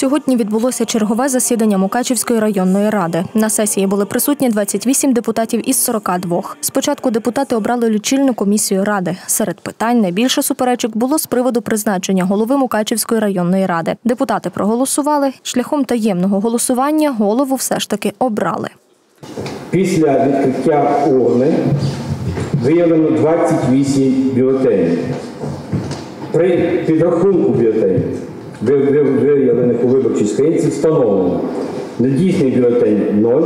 Сьогодні відбулося чергове засідання Мукачівської районної ради. На сесії були присутні 28 депутатів із 42. Спочатку депутати обрали лічильну комісію ради. Серед питань найбільше суперечок було з приводу призначення голови Мукачівської районної ради. Депутати проголосували. Шляхом таємного голосування голову все ж таки обрали. Після відкриття урни виявлено 28 бюлетенів. При підрахунку бюлетенів, виявлених у виборчій скринці, встановлено недійсний бюлетень 0,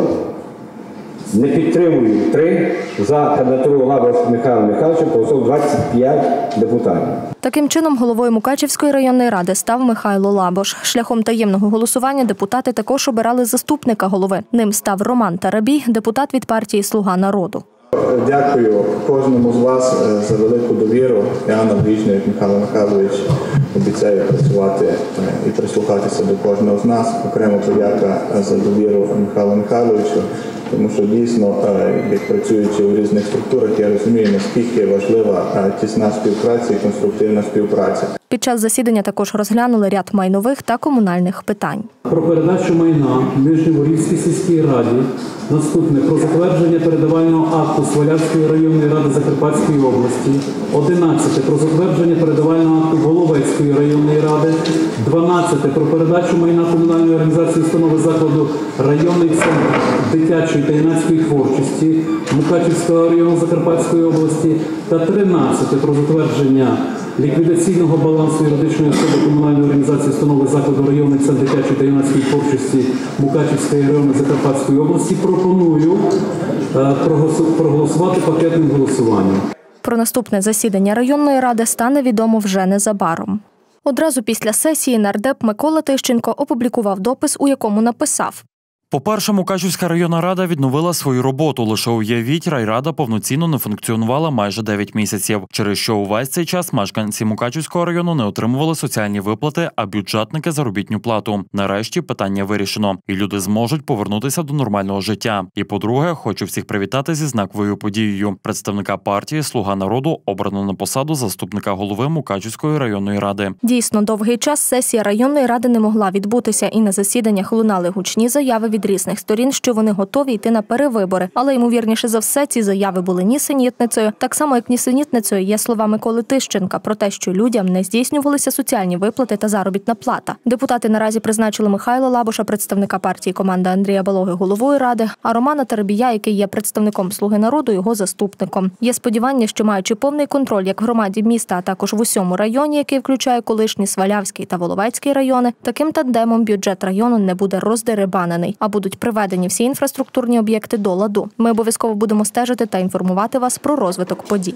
не підтримую 3, за кандидатуру Лабаш Михайла Михайловича голосував 25 депутатів. Таким чином, головою Мукачівської районної ради став Михайло Лабош. Шляхом таємного голосування депутати також обирали заступника голови. Ним став Роман Тарабій, депутат від партії Слуга народу. Дякую кожному з вас е, за велику довіру. Я аналогічно, як Михайло Михайлович, обіцяю працювати е, і прислухатися до кожного з нас. Окремо подяка е, за довіру Михайлу Михайловичу, тому що дійсно, як працюючи у різних структурах, я розумію, наскільки важлива тісна співпраця і конструктивна співпраця. Під час засідання також розглянули ряд майнових та комунальних питань. Про передачу майна Нижньоворівській сільській раді. Наступне про затвердження передавального акту Свалявської районної ради Закарпатської області. 11. Про затвердження передавального акту Головецької районної ради. 12. Про передачу майна комунальної організації установи закладу районний центр дитячої та юнацької творчості Мукачівського району Закарпатської області. Та 13. Про затвердження ліквідаційного балансу юридичної особи комунальної організації установи закладу районний центр дитячої та юнацької творчості Мукачівської району Закарпатської області пропоную е, проголосувати пакетним голосуванням. Про наступне засідання районної ради стане відомо вже незабаром. Одразу після сесії нардеп Микола Тищенко опублікував допис, у якому написав: По-перше, Мукачівська районна рада відновила свою роботу. Лише уявіть, райрада повноцінно не функціонувала майже 9 місяців, через що увесь цей час мешканці Мукачівського району не отримували соціальні виплати, а бюджетники заробітню плату. Нарешті питання вирішено, і люди зможуть повернутися до нормального життя. І по-друге, хочу всіх привітати зі знаковою подією. Представника партії Слуга народу обрано на посаду заступника голови Мукачівської районної ради. Дійсно, довгий час сесія районної ради не могла відбутися, і на засіданнях лунали гучні заяви від різних сторін, що вони готові йти на перевибори. Але ймовірніше за все, ці заяви були нісенітницею, так само як нісенітницею є слова Миколи Тищенка про те, що людям не здійснювалися соціальні виплати та заробітна плата. Депутати наразі призначили Михайла Лабуша, представника партії команди Андрія Балоги, головою ради, а Романа Теребія, який є представником Слуги народу, його заступником. Є сподівання, що маючи повний контроль як в громаді міста, а також в усьому районі, який включає колишні Свалявський та Воловецький райони, таким тандемом бюджет району не буде роздеребанений, а будуть приведені всі інфраструктурні об'єкти до ладу. Ми обов'язково будемо стежити та інформувати вас про розвиток подій.